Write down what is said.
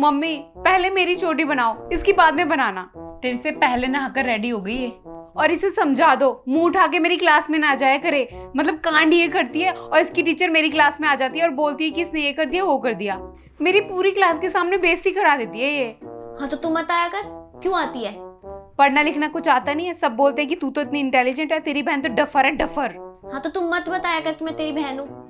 Mummy पहले मेरी चोटी बनाओ इसकी बाद में बनाना। तेरे से पहले नहाकर रेडी हो गई है। और इसे समझा दो मुँह उठा के मेरी क्लास में ना जाया करे। मतलब कांड ये करती है और इसकी टीचर मेरी क्लास में आ जाती है और बोलती है कि इसने ये कर दिया वो कर दिया। मेरी पूरी क्लास के सामने बेसी करा देती है ये। हाँ तो तू मत आया कर क्यों आती है? पढ़ना लिखना कुछ आता नहीं है सब बोलते हैं कि तू तो इतनी इंटेलिजेंट है तेरी बहन तो डफर है डफर। हाँ तो तुम मत बताया कर कि मैं तेरी बहन हूँ।